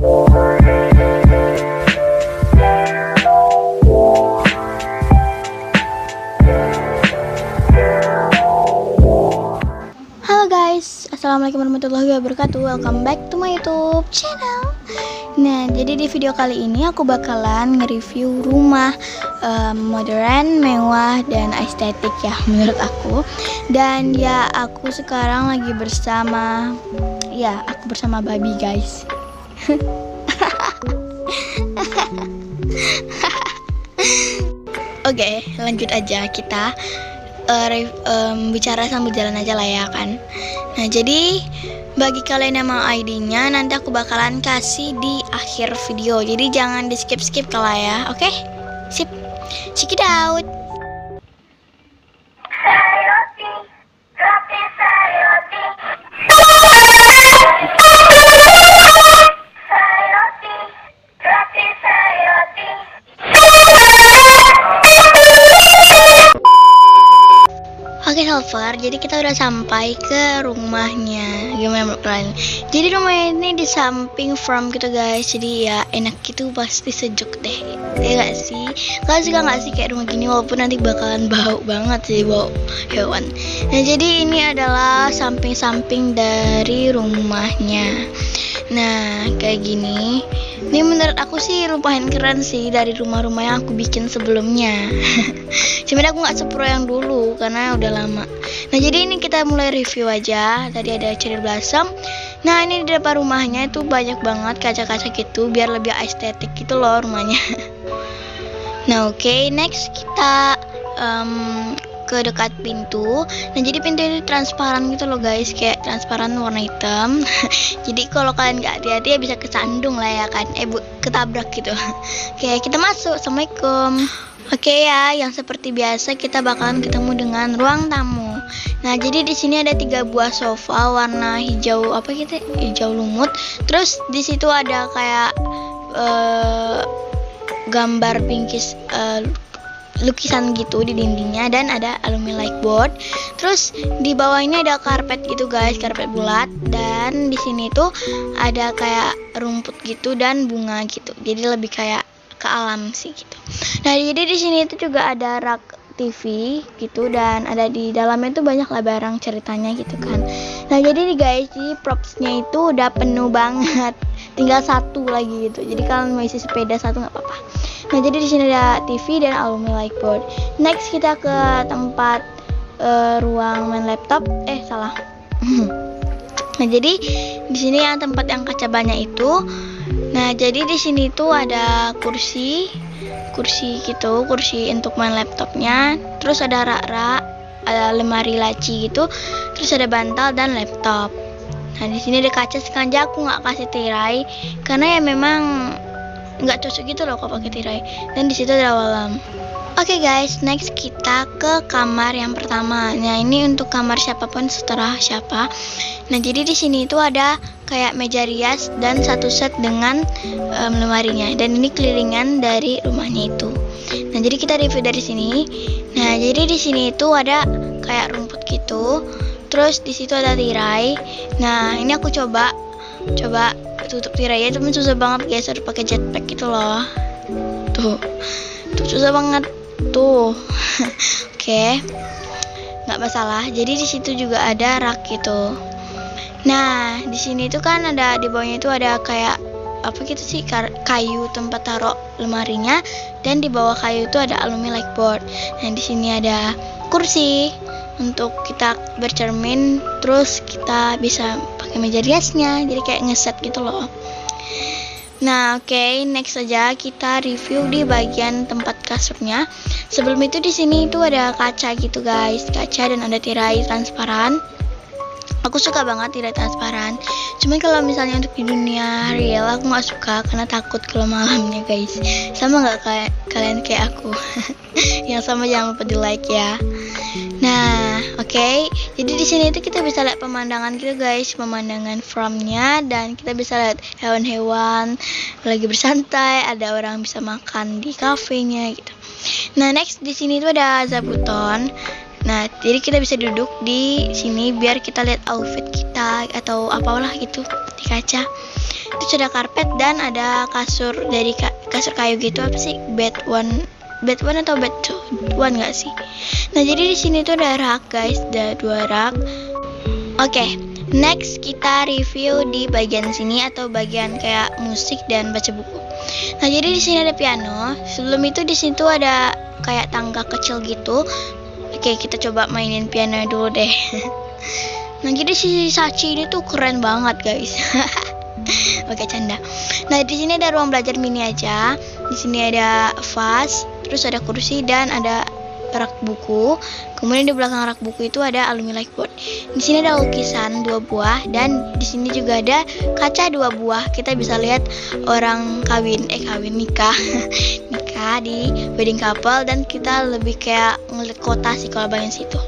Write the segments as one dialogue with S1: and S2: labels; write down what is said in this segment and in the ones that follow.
S1: Halo guys, Assalamualaikum warahmatullahi wabarakatuh. Welcome back to my youtube channel. Nah, jadi di video kali ini aku bakalan nge-review rumah um, modern, mewah, dan estetik ya menurut aku. Dan ya aku sekarang lagi bersama, ya aku bersama babi guys Oke, lanjut aja kita uh, um, bicara sambil jalan aja lah ya kan. Nah jadi bagi kalian yang mau ID-nya nanti aku bakalan kasih di akhir video. Jadi jangan di skip skip kalau ya, oke? Okay? Sip, check it out. Silver, jadi kita udah sampai ke rumahnya. Gimana menurut kalian? Jadi rumah ini di samping farm gitu guys. Jadi ya enak gitu pasti sejuk deh. Ya gak sih? Kalian suka gak sih kayak rumah gini walaupun nanti bakalan bau banget sih bau hewan. Nah jadi ini adalah samping-samping dari rumahnya. Nah kayak gini. Ini menurut aku sih lumayan keren sih dari rumah-rumah yang aku bikin sebelumnya. Cuman aku nggak sepro yang dulu karena udah lama. Nah jadi ini kita mulai review aja. Tadi ada cherry blossom. Nah ini di depan rumahnya itu banyak banget kaca-kaca gitu biar lebih estetik gitu loh rumahnya. Nah oke okay, next kita um, ke dekat pintu. Nah, jadi pintu itu transparan gitu loh guys, kayak transparan warna hitam. jadi kalau kalian nggak hati-hati ya bisa kesandung lah ya kan. Eh, bu, ketabrak gitu. Oke, kita masuk. Assalamualaikum. Oke ya, yang seperti biasa kita bakalan ketemu dengan ruang tamu. Nah, jadi di sini ada tiga buah sofa warna hijau apa gitu? Hijau lumut. Terus di situ ada kayak uh, gambar pinkies uh, lukisan gitu di dindingnya dan ada alumni light board. Terus di bawah ini ada karpet gitu guys, karpet bulat dan di sini tuh ada kayak rumput gitu dan bunga gitu. Jadi lebih kayak ke alam sih gitu. Nah, jadi di sini itu juga ada rak TV gitu dan ada di dalamnya tuh banyak lah barang ceritanya gitu kan. Nah, jadi nih guys, di propsnya itu udah penuh banget. Tinggal satu lagi gitu. Jadi kalian mau isi sepeda satu nggak apa-apa. Nah, jadi di sini ada TV dan alumni lightboard. Next kita ke tempat uh, ruang main laptop. Eh, salah. nah, jadi di sini yang tempat yang kaca banyak itu. Nah, jadi di sini tuh ada kursi, kursi gitu, kursi untuk main laptopnya. Terus ada rak-rak, ada lemari laci gitu. Terus ada bantal dan laptop. Nah, di sini ada kaca sengaja aku nggak kasih tirai karena ya memang nggak cocok gitu loh kalau pakai tirai. Dan di situ ada walam oke okay guys. Next kita ke kamar yang pertama. Nah ini untuk kamar siapa pun setelah siapa. Nah jadi di sini itu ada kayak meja rias dan satu set dengan um, lemarinya. Dan ini kelilingan dari rumahnya itu. Nah jadi kita review dari sini. Nah jadi di sini itu ada kayak rumput gitu. Terus di situ ada tirai. Nah ini aku coba coba tutup tirainya itu susah banget guys harus pakai jetpack gitu loh. Tuh tuh susah banget. Tuh oke. Okay. nggak masalah. Jadi di situ juga ada rak gitu. Nah di sini tuh kan ada di bawahnya itu ada kayak apa gitu sih kayu tempat taruh lemarinya. Dan di bawah kayu itu ada alumni lightboard nah di sini ada kursi untuk kita bercermin. Terus kita bisa pakai meja riasnya jadi kayak ngeset gitu loh Nah, oke, okay, next saja kita review di bagian tempat kasurnya. Sebelum itu di sini itu ada kaca gitu, guys. Kaca dan ada tirai transparan. Aku suka banget tirai transparan. Cuman kalau misalnya untuk di dunia real aku nggak suka karena takut kalau malamnya, guys. Sama nggak kayak kalian kayak aku? Yang sama jangan lupa di like ya. Nah, oke. Okay. Jadi di sini itu kita bisa lihat pemandangan gitu guys, pemandangan farmnya dan kita bisa lihat hewan-hewan lagi bersantai, ada orang bisa makan di kafenya gitu. Nah, next di sini itu ada zabuton. Nah, jadi kita bisa duduk di sini biar kita lihat outfit kita atau apalah gitu di kaca. Terus ada karpet dan ada kasur dari ka kasur kayu gitu apa sih? Bed one bed one atau bed two one nggak sih? Nah jadi di sini tuh ada rak guys, ada dua rak. Oke, okay, next kita review di bagian sini atau bagian kayak musik dan baca buku. Nah jadi di sini ada piano. Sebelum itu di situ ada kayak tangga kecil gitu. Oke kita coba mainin piano dulu deh. Nah jadi si Sachi ini tuh keren banget guys. Oke canda. Nah di sini ada ruang belajar mini aja. Di sini ada vas, terus ada kursi dan ada rak buku. Kemudian di belakang rak buku itu ada alumni board. Di sini ada lukisan dua buah dan di sini juga ada kaca dua buah. Kita bisa lihat orang kawin, eh kawin nikah, nikah di wedding couple dan kita lebih kayak ngeliat kota sih kalau bagian situ.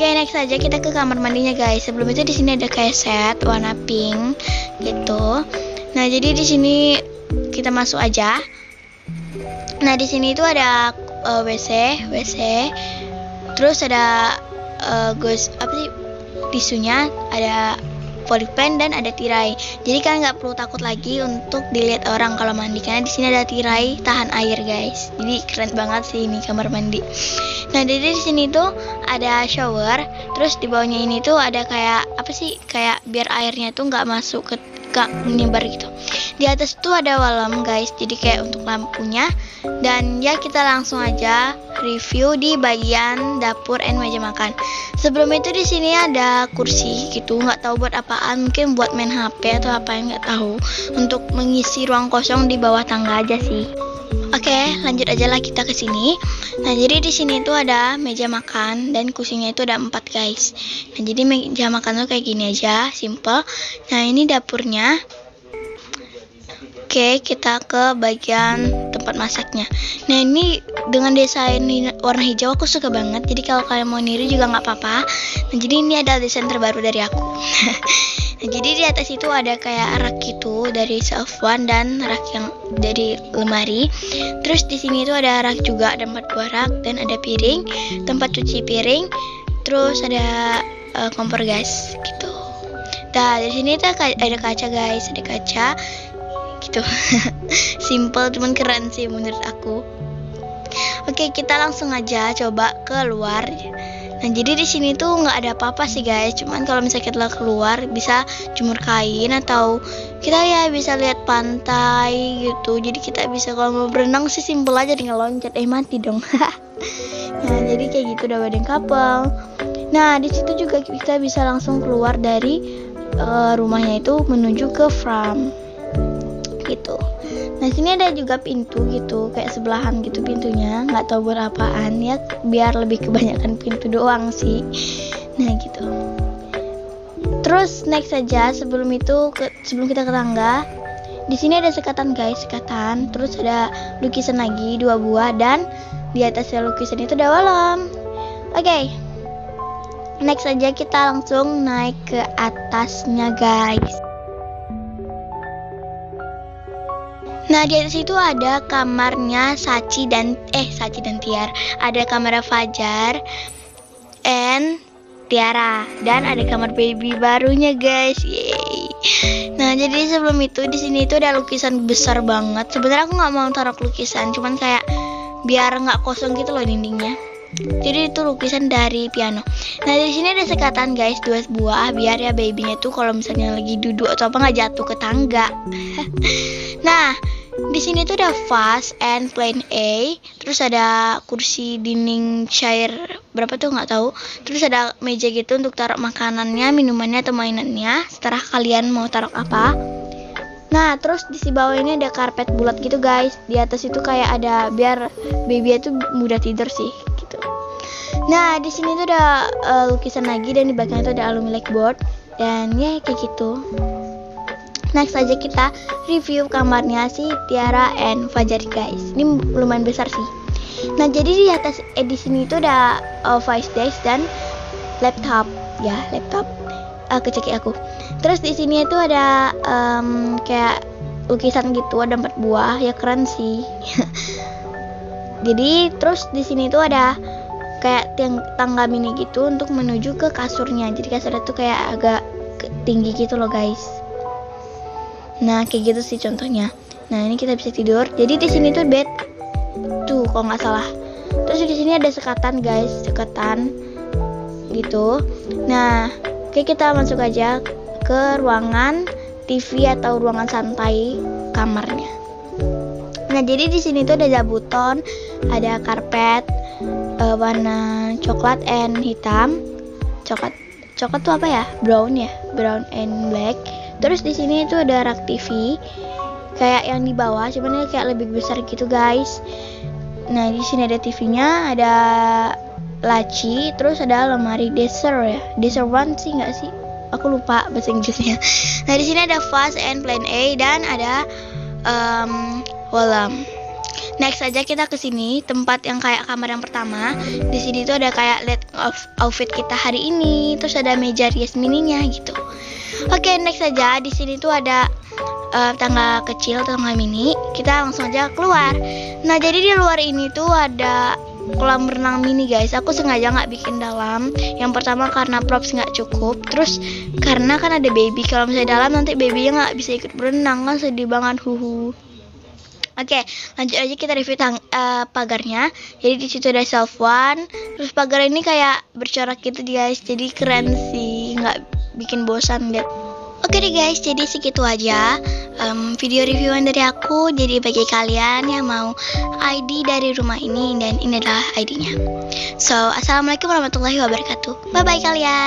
S1: Oke, next aja kita ke kamar mandinya guys. Sebelum itu di sini ada kayak set warna pink gitu. Nah, jadi di sini kita masuk aja. Nah, di sini itu ada uh, eh, WC, WC. Terus ada uh, apa sih? Tisunya, ada polypen dan ada tirai. Jadi kalian nggak perlu takut lagi untuk dilihat orang kalau mandi karena di sini ada tirai tahan air guys. Jadi keren banget sih ini kamar mandi. Nah jadi di sini tuh ada shower, terus di bawahnya ini tuh ada kayak apa sih kayak biar airnya tuh nggak masuk ke gak menyebar gitu. Di atas tuh ada walam guys. Jadi kayak untuk lampunya. Dan ya kita langsung aja review di bagian dapur and meja makan. Sebelum itu di sini ada kursi gitu. Nggak tahu buat apaan. Mungkin buat main HP atau apa yang nggak tahu. Untuk mengisi ruang kosong di bawah tangga aja sih Oke, lanjut aja lah kita ke sini. Nah, jadi di sini tuh ada meja makan dan kursinya itu ada empat guys. Nah, jadi meja makan tuh kayak gini aja, simple. Nah, ini dapurnya. Oke, kita ke bagian tempat masaknya. Nah, ini dengan desain warna hijau aku suka banget. Jadi kalau kalian mau niru juga nggak apa-apa. Nah, jadi ini adalah desain terbaru dari aku. Nah, jadi di atas itu ada kayak rak gitu dari self one dan rak yang dari lemari. Terus di sini itu ada rak juga, ada empat buah rak dan ada piring, tempat cuci piring. Terus ada uh, kompor gas gitu. Nah, di sini tuh ada kaca guys, ada kaca gitu. Simple cuman keren sih menurut aku. Oke, kita langsung aja coba keluar. Nah jadi di sini tuh nggak ada apa-apa sih guys. Cuman kalau misalnya kita keluar bisa jemur kain atau kita ya bisa lihat pantai gitu. Jadi kita bisa kalau mau berenang sih simpel aja tinggal loncat. Eh mati dong. nah jadi kayak gitu udah wedding couple. Nah di situ juga kita bisa langsung keluar dari uh, rumahnya itu menuju ke farm gitu. Nah sini ada juga pintu gitu, kayak sebelahan gitu pintunya, nggak tahu buat apaan ya, biar lebih kebanyakan pintu doang sih. Nah gitu. Terus next saja sebelum itu ke, sebelum kita ke tangga, di sini ada sekatan guys, sekatan. Terus ada lukisan lagi dua buah dan di atas lukisan itu ada walam. Oke. Okay. Next saja kita langsung naik ke atasnya guys. Nah di atas itu ada kamarnya Sachi dan eh Sachi dan Tiar. Ada kamar Fajar and Tiara dan ada kamar baby barunya guys. Yeay. Nah jadi sebelum itu di sini itu ada lukisan besar banget. Sebenarnya aku nggak mau taruh lukisan, cuman kayak biar nggak kosong gitu loh dindingnya. Jadi itu lukisan dari piano. Nah di sini ada sekatan guys dua buah biar ya babynya tuh kalau misalnya lagi duduk atau apa nggak jatuh ke tangga. nah di sini tuh ada fast and plain A, terus ada kursi dinding chair berapa tuh nggak tahu. Terus ada meja gitu untuk taruh makanannya, minumannya atau mainannya. Setelah kalian mau taruh apa. Nah, terus di si bawah ini ada karpet bulat gitu guys. Di atas itu kayak ada biar baby itu mudah tidur sih gitu. Nah, di sini tuh ada uh, lukisan lagi dan di belakang itu ada alumni board dan ya kayak gitu. Next aja kita review kamarnya si Tiara and Fajar guys. Ini lumayan besar sih. Nah jadi di atas edisi ini tuh ada uh, voice desk dan laptop ya laptop uh, keceki aku. Terus di sini itu ada um, kayak lukisan gitu ada empat buah ya keren sih. jadi terus di sini tuh ada kayak tiang tangga mini gitu untuk menuju ke kasurnya. Jadi kasurnya tuh kayak agak tinggi gitu loh guys. Nah, kayak gitu sih contohnya. Nah, ini kita bisa tidur. Jadi di sini tuh bed tuh kalau nggak salah. Terus di sini ada sekatan, guys, sekatan gitu. Nah, oke kita masuk aja ke ruangan TV atau ruangan santai kamarnya. Nah, jadi di sini tuh ada zabuton, ada karpet uh, warna coklat and hitam. Coklat coklat tuh apa ya? Brown ya, brown and black. Terus di sini tuh ada rak TV kayak yang di bawah, cuman ini kayak lebih besar gitu, guys. Nah, di sini ada TV-nya, ada laci, terus ada lemari dessert ya. Dessert one sih nggak sih? Aku lupa bahasa Inggrisnya. Nah, di sini ada fast and plan A dan ada um, volume. Next aja kita ke sini, tempat yang kayak kamar yang pertama. Di sini tuh ada kayak lihat outfit kita hari ini, terus ada meja rias mininya gitu. Oke, okay, next aja di sini tuh ada uh, tangga kecil tangga mini. Kita langsung aja keluar. Nah, jadi di luar ini tuh ada kolam renang mini guys aku sengaja nggak bikin dalam yang pertama karena props nggak cukup terus karena kan ada baby kalau misalnya dalam nanti babynya nggak bisa ikut berenang kan sedih banget huhu Oke, lanjut aja kita review tang uh, pagarnya. Jadi di situ ada self one. Terus pagar ini kayak bercorak gitu guys. Jadi keren sih, nggak bikin bosan lihat. Oke deh guys, jadi segitu aja um, video reviewan dari aku. Jadi bagi kalian yang mau ID dari rumah ini dan ini adalah ID-nya. So, assalamualaikum warahmatullahi wabarakatuh. Bye bye kalian.